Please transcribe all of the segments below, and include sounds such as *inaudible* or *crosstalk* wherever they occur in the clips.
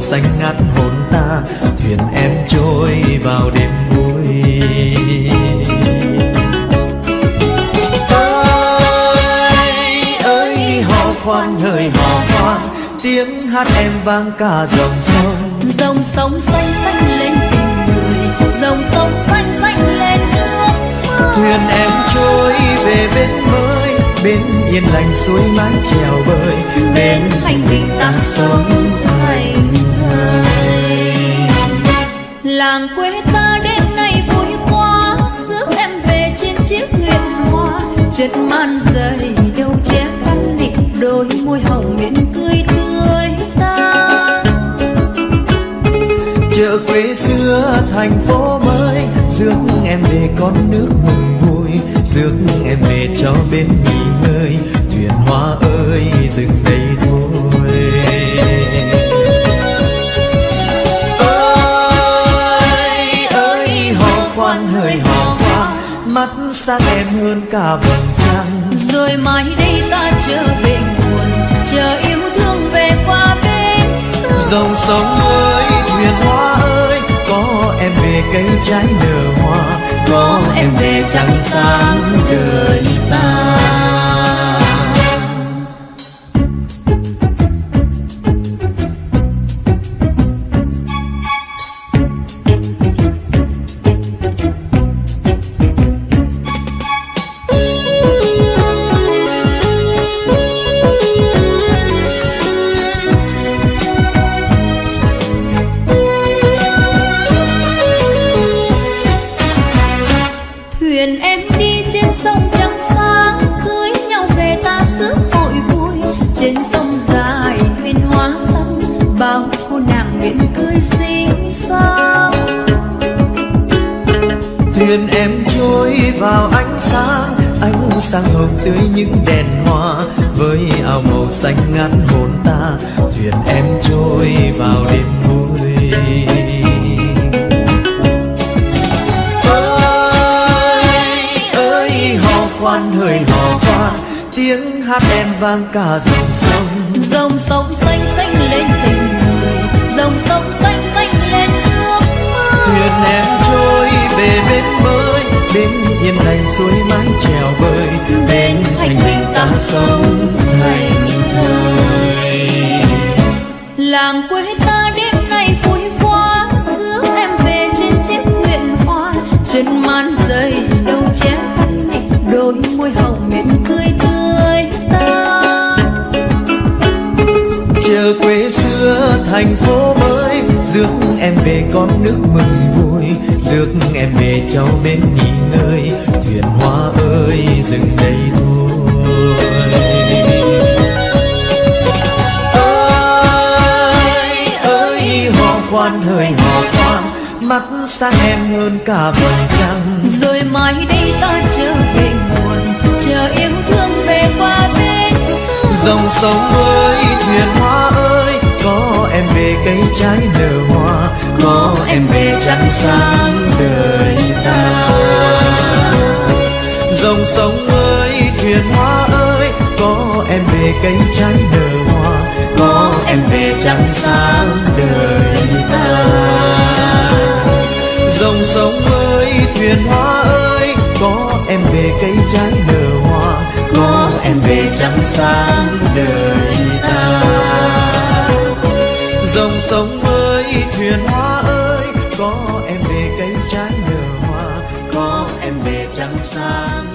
xanh ngát hồn ta thuyền em trôi vào đêm vui. Ơi ơi hò khoan hỡi hò khoan tiếng hát em vang cả dòng sông. Dòng sông xanh xanh lên tình người dòng sông xanh xanh lên nước thuyền em bên yên lành suối mái chèo bơi bên thành bình ta sống thành thời làng quê ta đêm nay vui quá rước em về trên chiếc thuyền hoa. Chất man dày đâu che căn định đôi môi hồng miệng cười tươi ta. Chợ quê xưa thành phố mới rước em về con nước mừng vui rước em về cho bên nghỉ ngơi. Thuyền hoa ơi dừng đây thôi. Ơi ơi hò khoan hơi hò khoan. Mắt sáng em hơn cả vầng trăng. Rồi mai đây ta trở về nguồn chờ yêu thương về qua bên sông dòng sông ơi thuyền hoa ơi có em về cây trái nở hoa có em về trăng sáng đời ta. Em đi trên sông trắng sáng, cưới nhau về ta sớm hội vui. Trên sông dài thuyền hoa xanh bao cô nàng miệng cười xinh xắn thuyền em trôi vào ánh sáng ánh sáng hồng tươi những đèn hoa. Với áo màu xanh ngát hồn ta, thuyền em trôi vào đêm vui. Khoan hỡi hò khoan tiếng hát em vang cả dòng sông. Dòng sông xanh xanh lên tình người dòng sông xanh xanh lên nước thuyền em trôi về bên mới bên yên lành suối mái chèo bơi bên thành bình ta sống thành thời làng quê ta đêm nay vui quá rước em về trên chiếc thuyền hoa chân man dày đâu che khăn đôi môi hồng miệng tươi tươi ta chờ quê xưa thành phố mới, rước em về con nước mừng vui, rước em về cháu bên nghỉ ngơi. Thuyền hoa ơi dừng đây thôi ơi ơi, hò quan hơi hò quan mắt sáng em hơn cả vầng trăng. Dòng sông ơi, thuyền hoa ơi, có em về cây trái nở hoa, có em về trăng sáng đời ta. Dòng sông ơi, thuyền hoa ơi, có em về cây trái nở hoa, có em về trăng sáng đời ta. Dòng sông ơi, thuyền hoa ơi, có em về cây trái nở hoa em về trắng sáng đời ta. Dòng sông ơi, thuyền hoa ơi, có em về cây trái nở hoa, có em về trắng sáng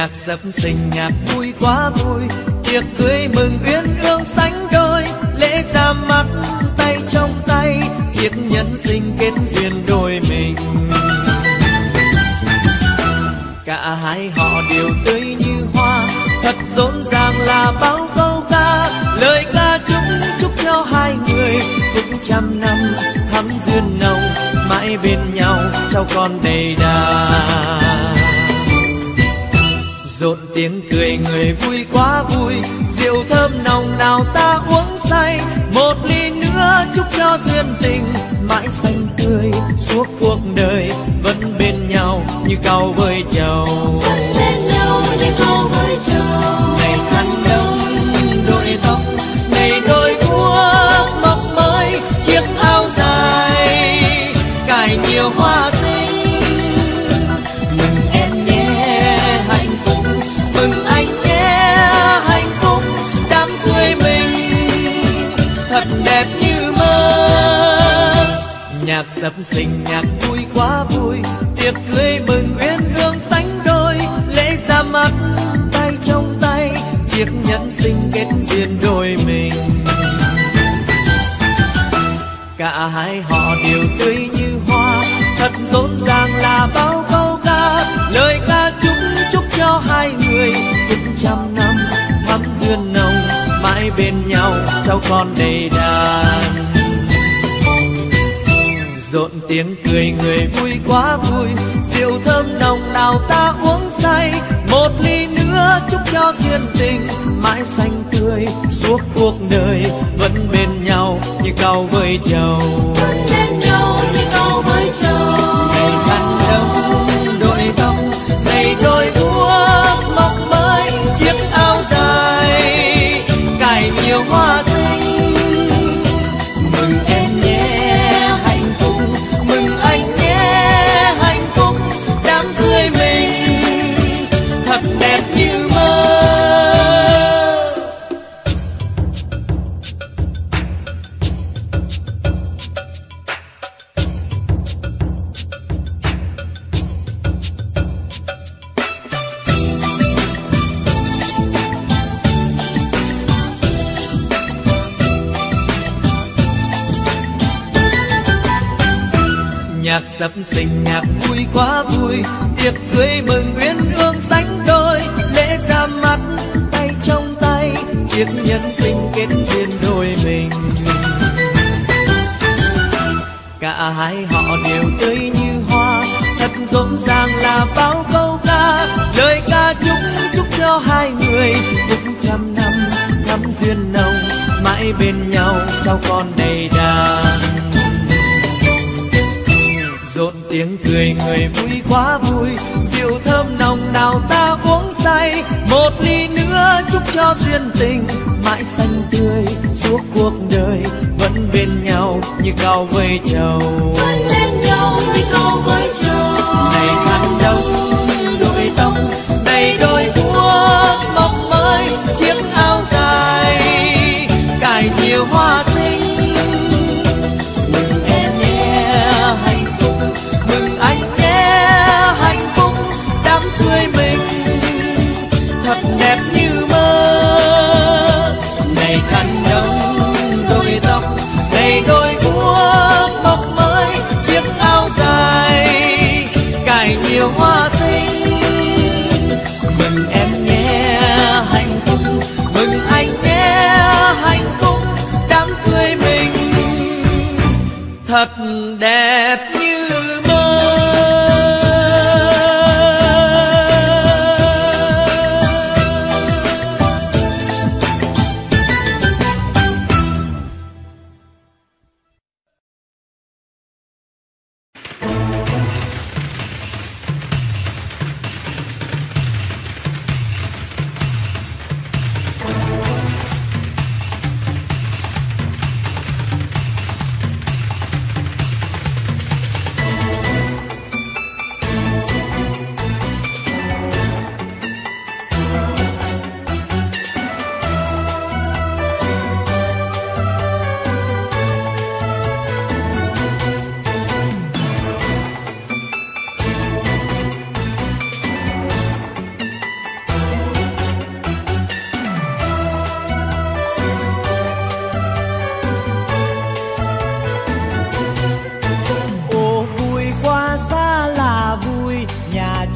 nhạc dập sinh nhạc vui quá vui. Tiệc cưới mừng uyên ương sánh đôi. Lễ ra mắt, tay trong tay, chiếc nhân sinh kết duyên đôi mình. Cả hai họ đều tươi như hoa. Thật rộn ràng là bao câu ca. Lời ca chúc chúc cho hai người. Phúc trăm năm thắm duyên nồng, mãi bên nhau cháu con đầy đà rộn tiếng cười người vui quá vui. Rượu thơm nồng nào ta uống say. Một ly nữa chúc cho duyên tình. Mãi xanh tươi suốt cuộc đời vẫn bên nhau như cao với chầu sập sình nhạc vui quá vui. Tiệc cưới mừng uyên hương sánh đôi, lễ ra mắt, tay trong tay, chiếc nhẫn sinh kết duyên đôi mình. Cả hai họ đều tươi như hoa, thật rộn ràng là bao câu ca. Lời ca chúc chúc cho hai người phúc trăm năm thắm duyên nồng, mãi bên nhau, cháu con đầy đàn rộn tiếng cười người vui quá vui. Rượu thơm nồng nào ta uống say. Một ly nữa chúc cho duyên tình. Mãi xanh tươi, suốt cuộc đời vẫn bên nhau như cao với chầu sập sình nhạc vui quá vui. Tiệc cưới mừng uyên ương sánh đôi. Lễ ra mắt tay trong tay. Chiếc nhân sinh kết duyên đôi mình. Cả hai họ đều tươi như hoa. Thật rộn ràng là bao câu ca. Lời ca chúc chúc cho hai người. Phúc trăm năm thắm duyên nồng. Mãi bên nhau, trao con đầy đàn tiếng cười người vui quá vui. Rượu thơm nồng nào ta uống say. Một ly nữa chúc cho duyên tình. Mãi xanh tươi suốt cuộc đời vẫn bên nhau như cau với chầu bên nhau như cau với chầu này khăn đông đẹp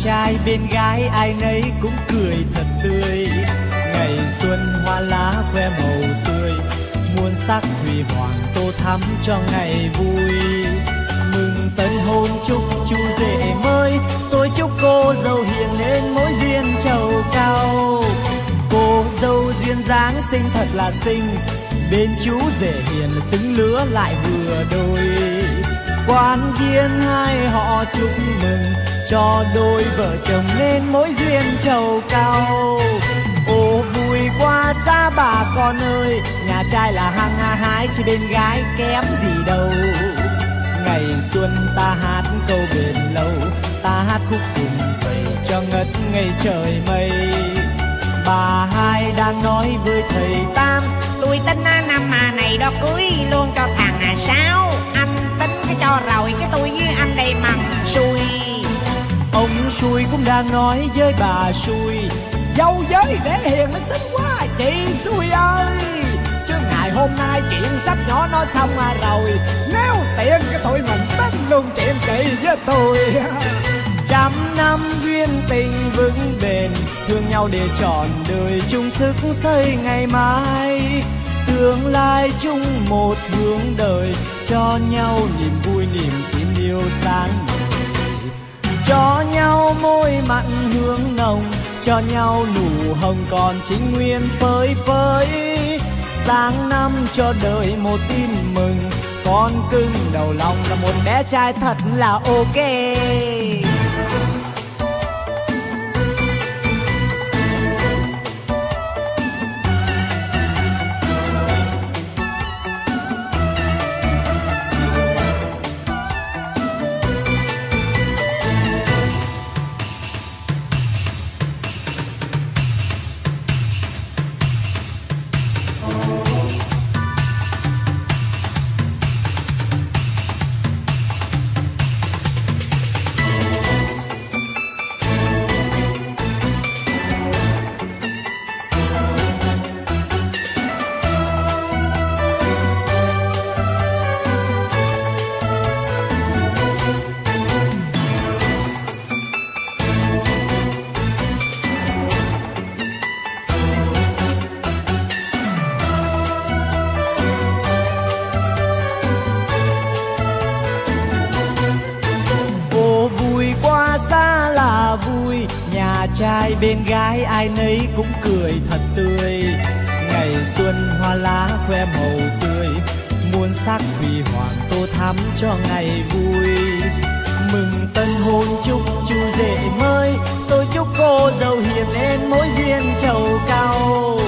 trai bên gái ai nấy cũng cười thật tươi. Ngày xuân hoa lá khoe màu tươi, muôn sắc huy hoàng tô thắm cho ngày vui. Mừng tân hôn chúc chú rể mới, tôi chúc cô dâu hiền lên mối duyên trầu cao. Cô dâu duyên dáng xinh thật là xinh, bên chú rể hiền xứng lứa lại vừa đôi. Quan viên hai họ chúc mừng cho đôi vợ chồng nên mối duyên trầu cao. Ô vui quá, xa bà con ơi, nhà trai là hăng ha hái chứ bên gái kém gì đâu. Ngày xuân ta hát câu bền lâu, ta hát khúc sùng vầy cho ngất ngây trời mây. Bà hai đang nói với thầy tam, tôi tính năm mà này đó cưới luôn cho thằng à sáu. Anh tính cái cho rồi, cái tôi với anh đây mằng xui ông xui cũng đang nói với bà xui, dâu giới để hiền nó xinh quá, chị xui ơi. Chứ ngày hôm nay chuyện sắp nhỏ nó xong à rồi, nếu tiện cái tụi mình tính luôn chuyện chị với tôi. *laughs* Trăm năm duyên tình vững bền, thương nhau để trọn đời chung sức xây ngày mai. Tương lai chung một hướng đời, cho nhau niềm vui, niềm tin yêu sáng cho nhau môi mặn hương nồng, cho nhau nụ hồng còn chính nguyên phơi phới. Sáng năm cho đời một tin mừng, con cưng đầu lòng là một bé trai thật là ok. Trai bên gái ai nấy cũng cười thật tươi. Ngày xuân hoa lá khoe màu tươi, muôn sắc huy hoàng tô thắm cho ngày vui. Mừng tân hôn chúc chú rể mới, tôi chúc cô dâu hiền lên mối duyên trầu cao.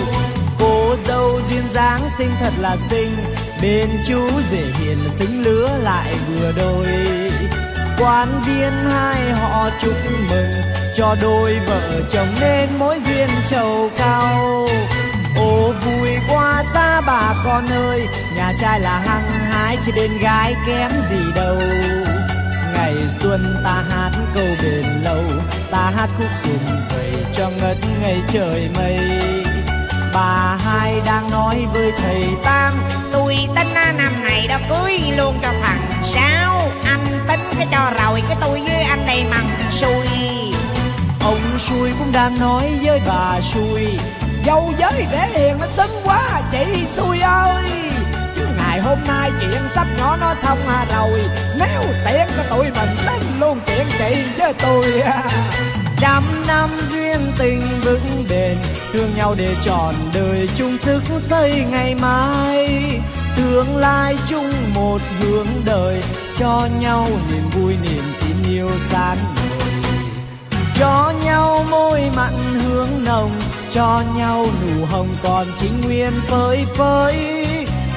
Cô dâu duyên dáng xinh thật là xinh, bên chú rể hiền xứng lứa lại vừa đôi. Quan viên hai họ chúc mừng cho đôi vợ chồng nên mối duyên trầu cao ô, vui quá xa bà con ơi, nhà trai là hăng hái chứ bên gái kém gì đâu ngày xuân ta hát câu bền lâu, ta hát khúc sùng vầy cho ngất ngây trời mây bà hai đang nói với thầy tam, tôi tính năm này đã cưới luôn cho thằng sáu, anh tính cái cho rồi, cái tôi với anh đây mà ông xui cũng đang nói với bà xui. Dâu giới để hiền nó sớm quá, chị xui ơi. Chứ ngày hôm nay chuyện sắp nhỏ nó xong à rồi. Nếu tiện có tụi mình đến luôn chuyện chị với tôi. *laughs* Trăm năm duyên tình vững bền, thương nhau để trọn đời chung sức xây ngày mai. Tương lai chung một hướng đời, cho nhau niềm vui, niềm tin yêu sáng cho nhau môi mặn hương nồng cho nhau nụ hồng còn chính nguyên phơi phới.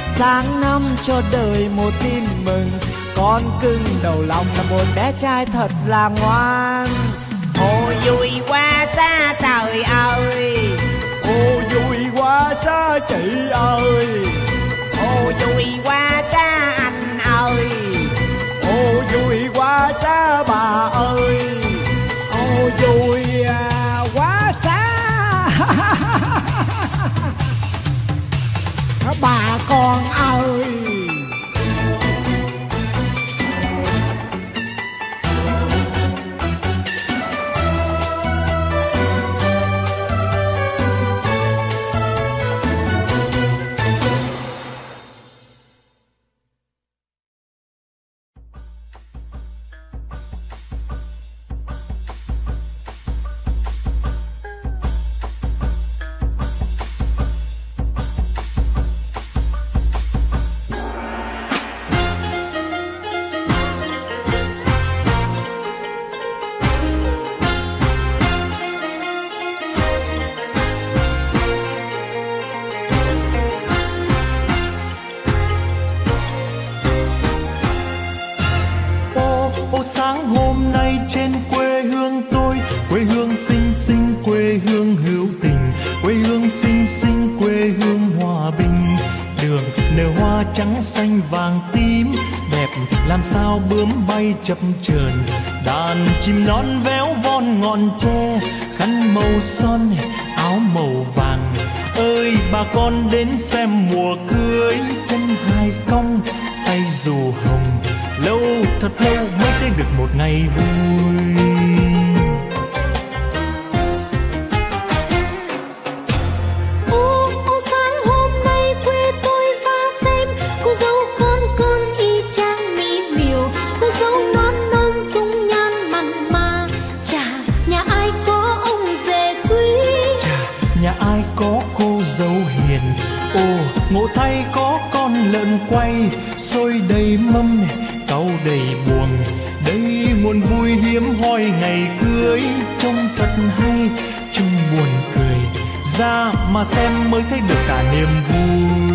Sáng năm cho đời một tin mừng con cưng đầu lòng là một bé trai thật là ngoan. Ô vui quá xa trời ơi. Ô vui quá xa chị ơi. Ô vui quá xa anh ơi. Ô vui quá xa bà chập chờn, đàn chim non véo von ngọn tre, khăn màu son, áo màu vàng. Ơi, bà con đến xem Ai có cô dâu hiền, ô ngộ thay có con lợn quay sôi đầy mâm cau đầy buồng. Đây nguồn vui hiếm hoi ngày cưới trông thật hay trông buồn cười. Ra mà xem mới thấy được cả niềm vui.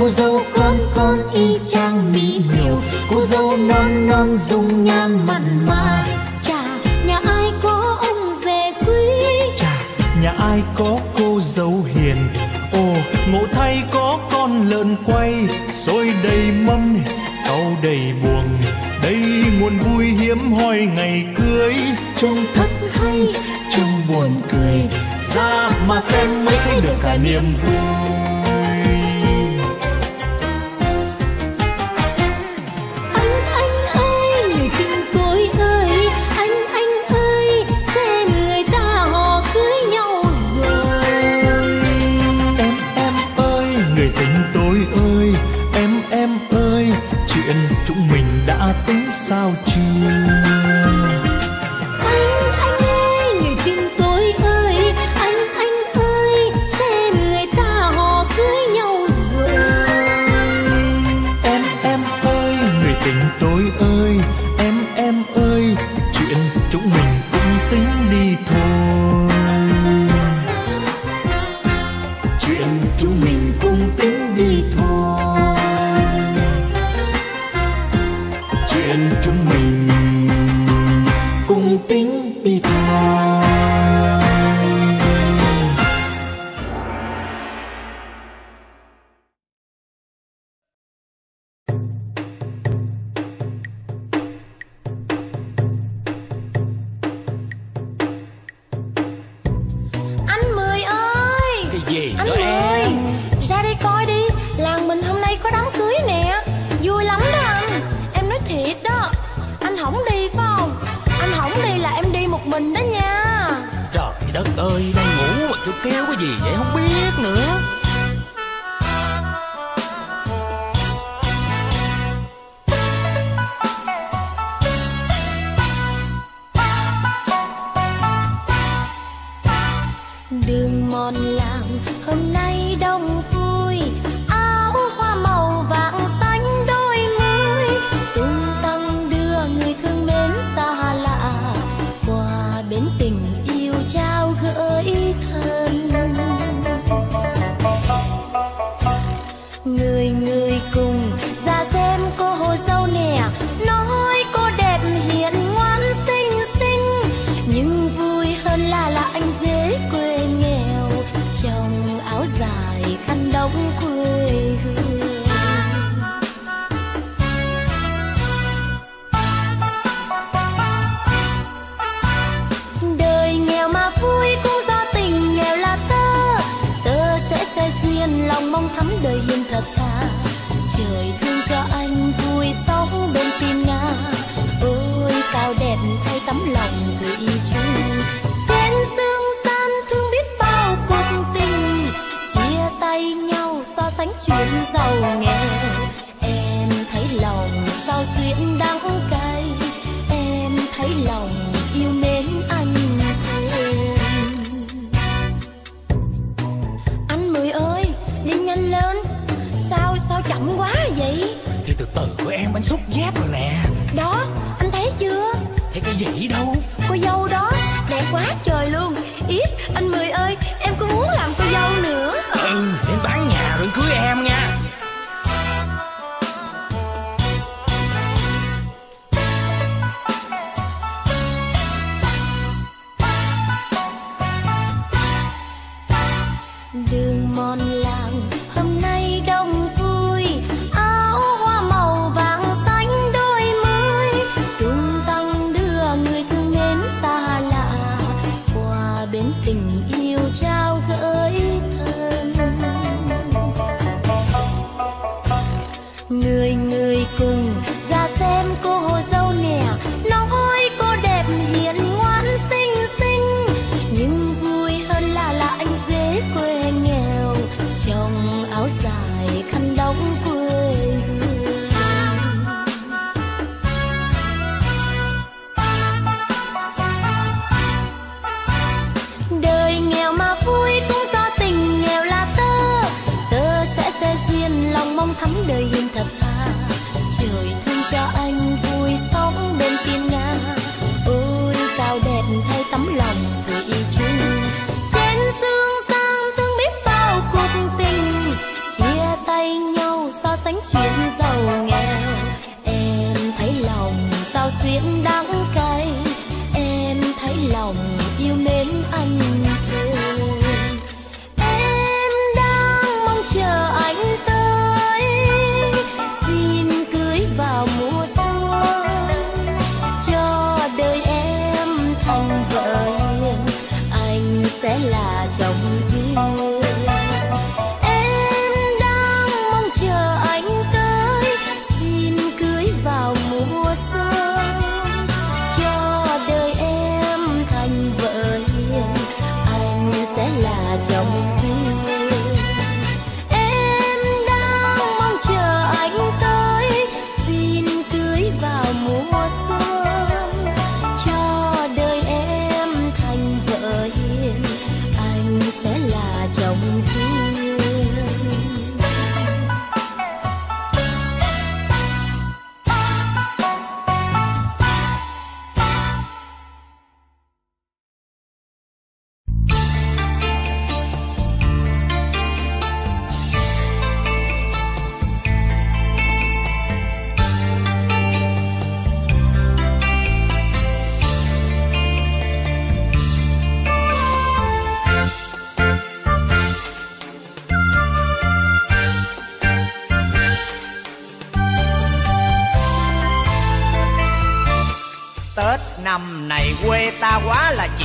cô dâu con con y chang mỹ miều. Cô dâu non non dung nhan mặn mà. Chà, nhà ai có ông rể quý? Chà, nhà ai có cô dâu hiền? Ồ, ngộ thay có con lợn quay. Xôi đầy mâm cau đầy buồng đây nguồn vui hiếm hoi ngày cưới. Trông thật hay, trông buồn cười. Ra mà xem mới thấy được cả niềm vui.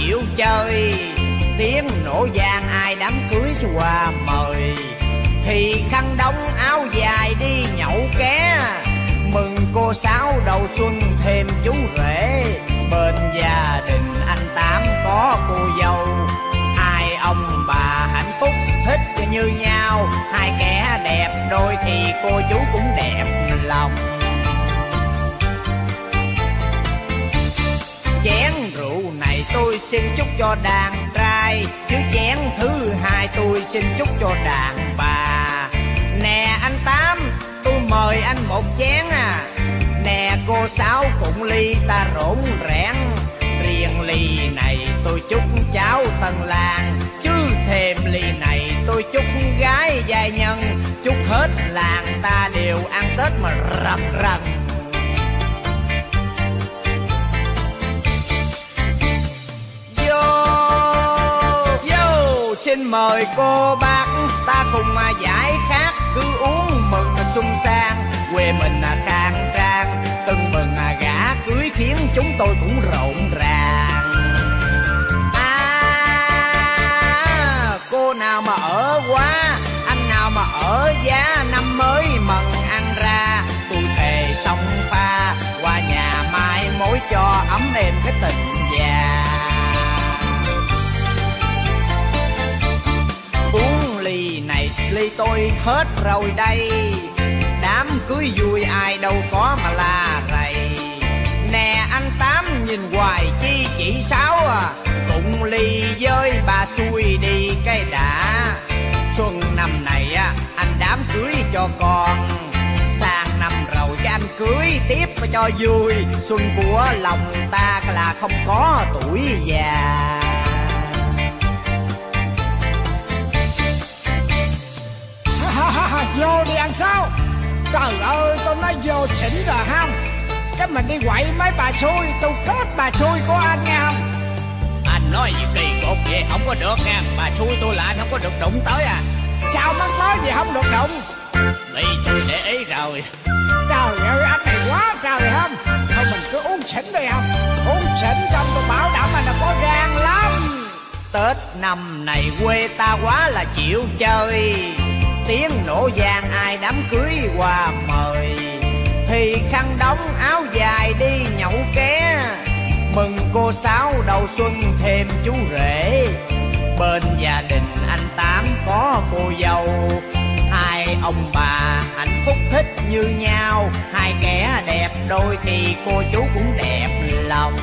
Quá chịu chơi. Tiếng nổ vang, ai đám cưới quà mời. Thì khăn đóng áo dài đi nhậu ké. Mừng cô sáu đầu xuân thêm chú rể. Bên gia đình anh Tám có cô dâu. Hai ông bà hạnh phúc, thích như nhau. Hai kẻ đẹp, đôi thì cô chú cũng đẹp lòng. Chén rượu tôi xin chúc cho đàn trai. Chứ chén, thứ hai tôi xin chúc cho đàn bà. Nè anh tám, tôi mời anh một chén à. Nè cô sáu, cũng ly ta rỗn rẽn riêng ly này tôi chúc cháu tân làng. Chứ thêm ly này tôi chúc gái giai nhân. Chúc hết làng ta đều ăn tết mà rập rần xin mời cô bác. Ta cùng mà giải khát, cứ uống mừng xuân sang. Quê mình à khang trang, từng mừng à gả cưới khiến chúng tôi cũng rộn ràng. À cô nào mà ở quá, anh nào mà ở giá năm mới mừng ăn ra. Tôi thề sông pha, qua nhà mai mối cho ấm êm cái tình già. Ly tôi hết rồi đây. Đám cưới vui ai đâu có mà la rầy. Nè, anh Tám nhìn hoài chi chỉ sáu à. Cùng ly với bà xui đi cái đã. Xuân năm này á anh đám cưới cho con. Sang năm rồi cái anh cưới tiếp cho vui. Xuân của lòng ta là không có tuổi già. Vô đi ăn sao? Trời ơi tôi nói vô xỉn rồi không Cái mình đi quậy mấy bà xui Tôi kết bà xui của anh nghe không? Anh nói gì kỳ cục vậy? Không có được nha. Bà xui tôi là anh không có được đụng tới à. Sao mắc mới gì không được đụng? Bị tôi để ý rồi. Trời ơi anh này quá trời không Thôi mình cứ uống xỉn đi không? Uống xỉn xong tôi bảo đảm anh là có gan lắm. Tết năm này quê ta quá là chịu chơi Tiếng nổ vàng ai đám cưới qua mời. Thì khăn đóng áo dài đi nhậu ké. Mừng cô sáu đầu xuân thêm chú rể. Bên gia đình anh Tám có cô dâu. Hai ông bà hạnh phúc thích như nhau. Hai kẻ đẹp đôi thì cô chú cũng đẹp lòng.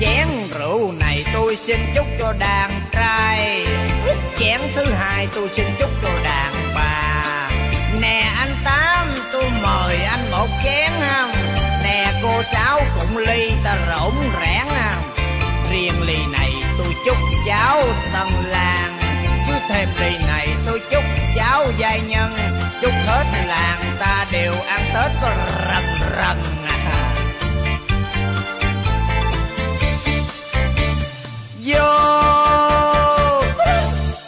Chén rượu này tôi xin chúc cho đàn trai. Chén thứ hai tôi xin chúc cho đàn bà. Nè anh Tám, tôi mời anh một chén không? Nè cô Sáu cũng ly ta rỗng rẽn không? Riêng ly này tôi chúc cháu tân làng Chứ thêm ly này tôi chúc cháu giai nhân. Chúc hết làng ta đều ăn Tết có rần rần à. Vô.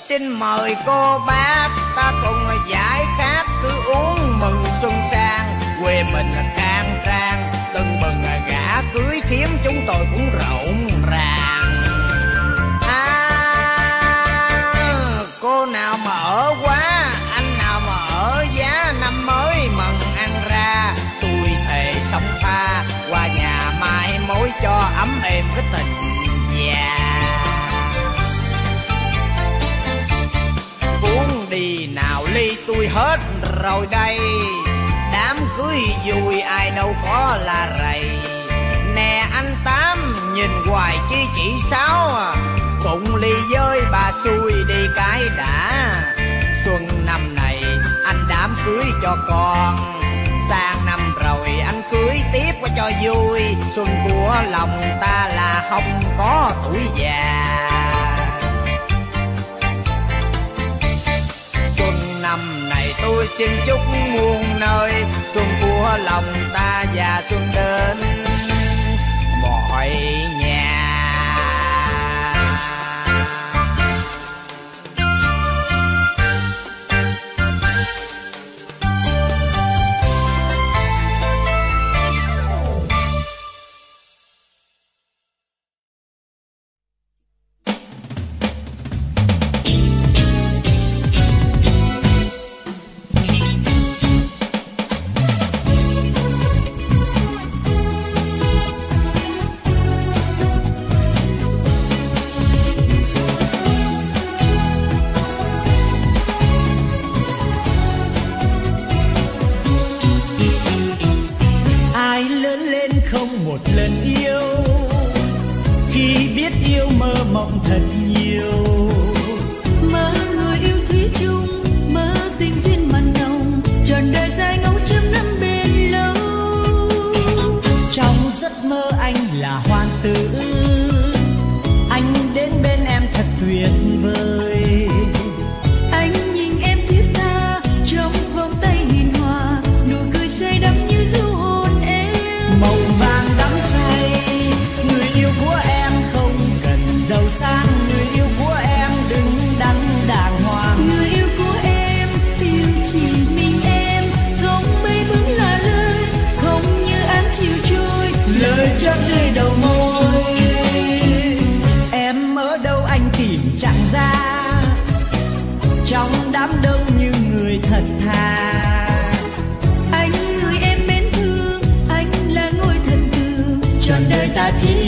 Xin mời cô bác ta cùng giải khát, cứ uống mừng xuân sang. Quê mình rồi đây. Đám cưới vui, ai đâu có là rầy. Nè, anh tám, nhìn hoài chi chỉ sáu Cũng cùng ly với bà xui đi cái đã. Xuân năm này, anh đám cưới cho con. Sang năm rồi, anh cưới tiếp cho vui. Xuân của lòng ta là không có tuổi già. Tôi xin chúc muôn nơi xuân của lòng ta và xuân đến. Mọi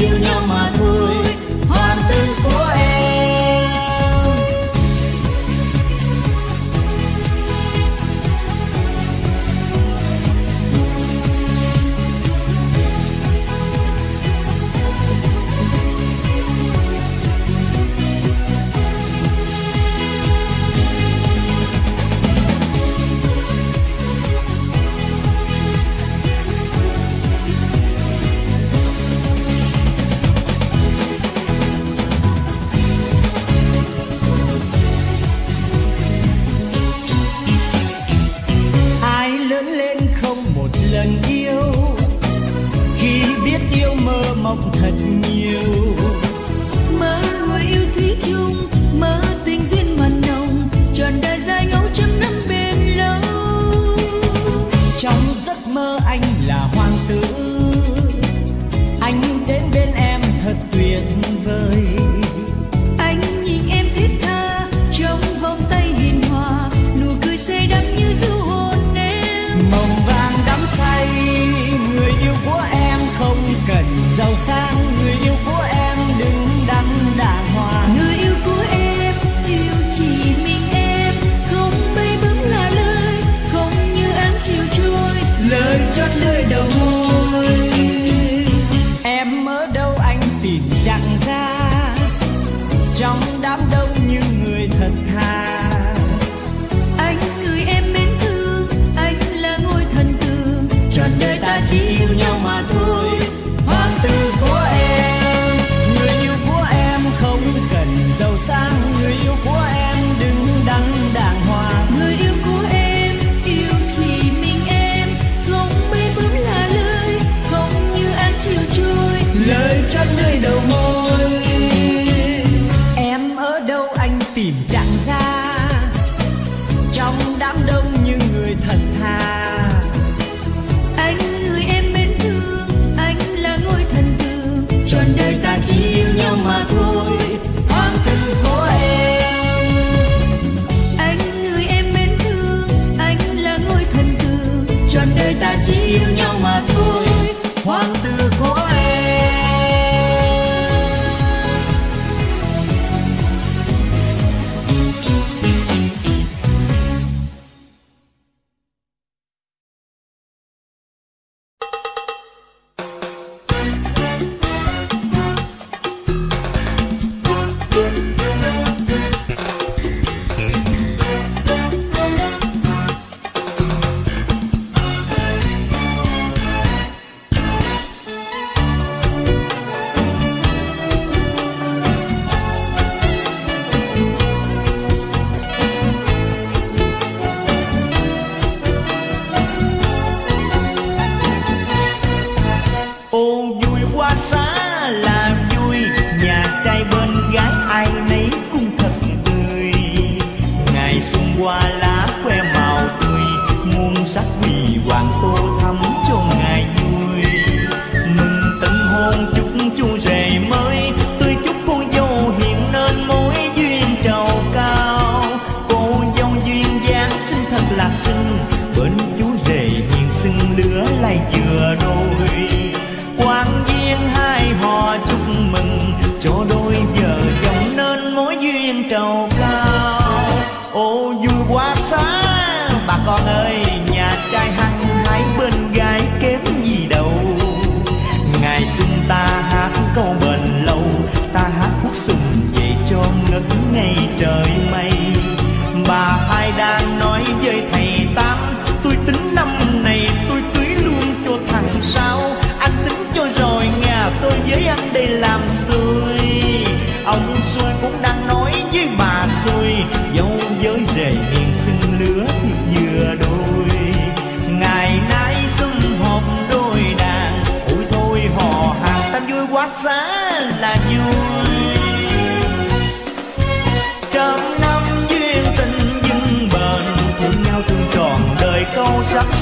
you know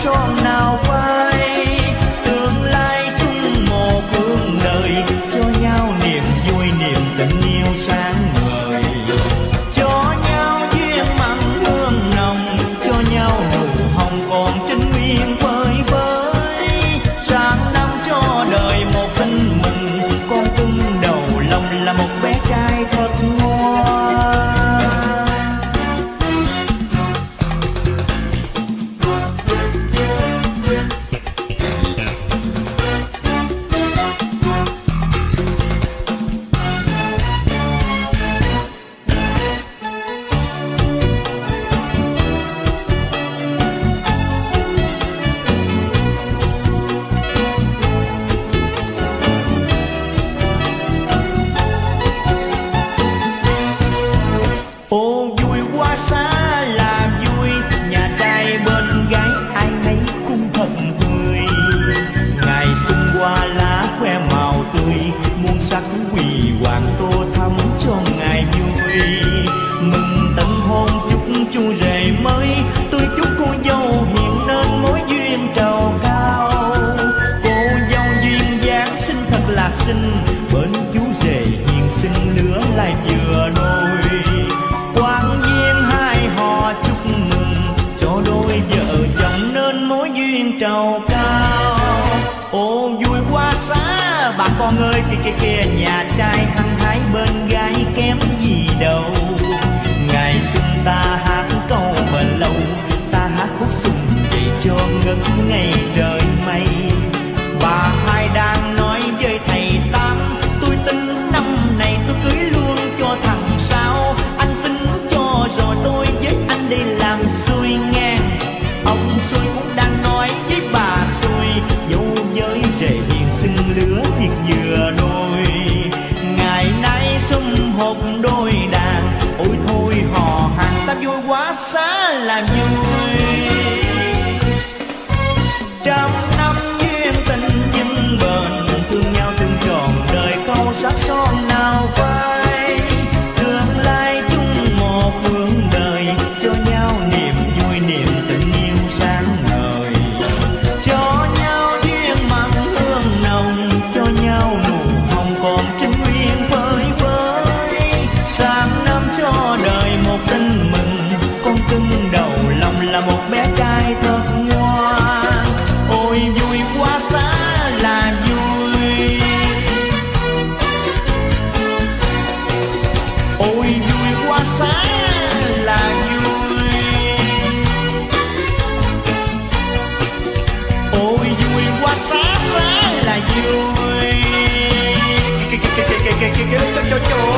sure now. get the it.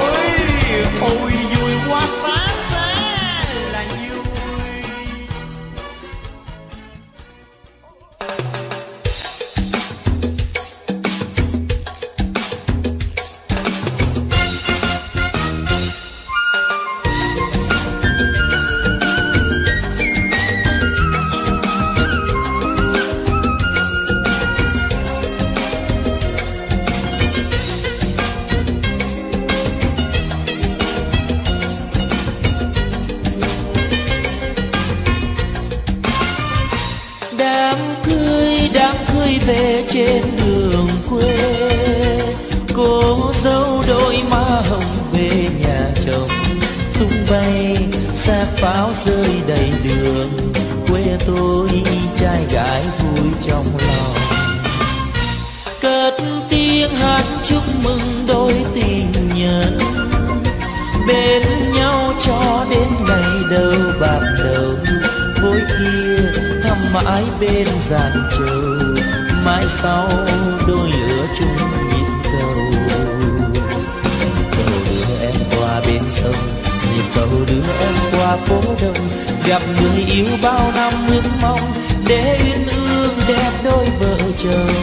Gặp người yêu bao năm ước mong, để uyên ương đẹp đôi vợ chồng.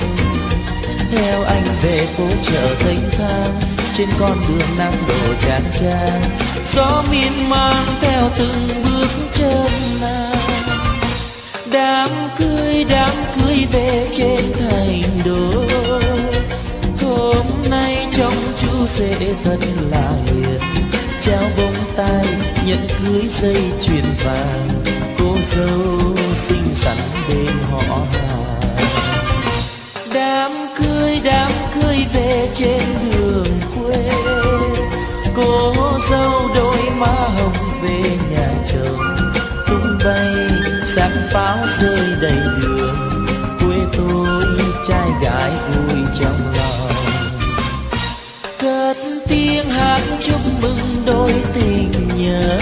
Theo anh về phố chợ thanh thang, trên con đường nắng đổ chán chang gió miên man theo từng bước chân nàng đám cưới đám cưới về trên thành đô. Hôm nay trông chú rể thật là hiền treo bông tai, nhận cưới dây chuyền vàng. Cô dâu xinh xắn bên họ hàng. Đám cưới đám cưới về trên đường quê. Cô dâu đôi má hồng về nhà chồng. Tung bay, sáng pháo rơi đầy đường. Quê tôi, trai gái vui trong lòng. Cất tiếng hát chúc đôi tình nhớ